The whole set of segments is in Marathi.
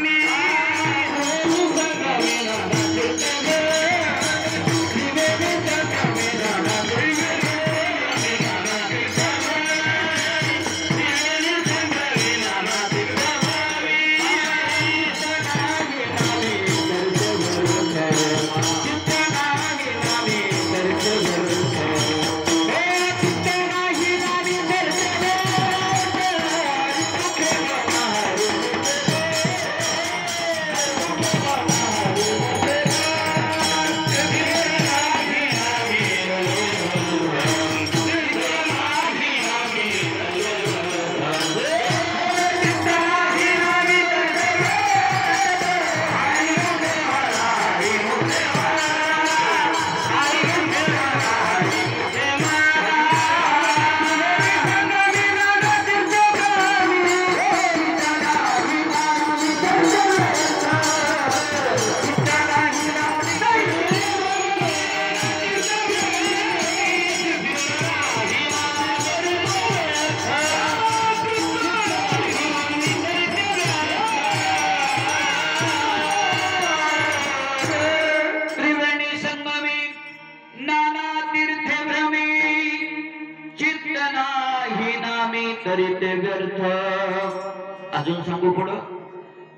need. चित्त नाही नामी तरी ते व्यर्थ. अजून सांगू पुढं?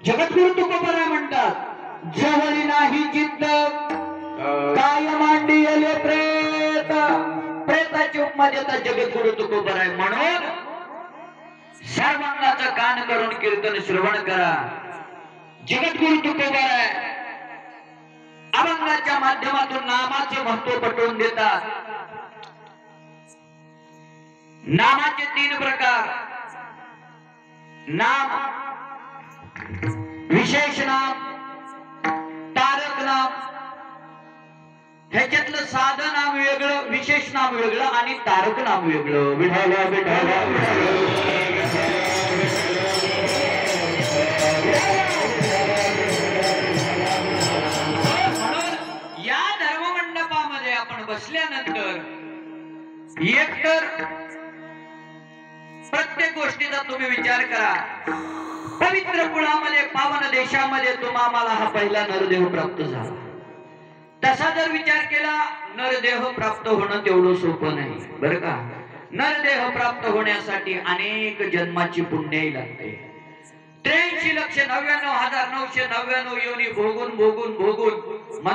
जगद्गुरु तुकोबरा म्हणतात जवळी नाही चित्त काय मांडियले प्रेत. प्रेताची उपमा देता जगद्गुरु तुकोबर आहे म्हणून सर्वांगाचं कान करून कीर्तन श्रवण करा. जगद्गुरु तुकोबर आहे अभंगाच्या माध्यमातून नामाचे महत्त्व पटवून देतात. नामाचे तीन प्रकार. नाम विशेष नाम तारक नाम. ह्याच्यातलं साधं नाम वेगळं विशेष नाम वेगळं आणि तारक नाम वेगळं. विठाला विठाला म्हणून या धर्ममंडपामध्ये आपण बसल्यानंतर एकतर प्रत्येक गोष्टीचा तुम्ही विचार करा. पवित्र कुळामध्ये पावन देशामध्ये तुम्हाला हा पहिला नरदेह प्राप्त झाला. तसा जर विचार केला नरदेह प्राप्त होणं तेवढं सोपं नाही. बरं का? नरदेह प्राप्त होण्यासाठी अनेक जन्माची पुण्याही लागते. त्र्याऐंशी लक्ष नव्याण्णव हजार नऊशे नव्याण्णव योनी भोगून भोगून भोगून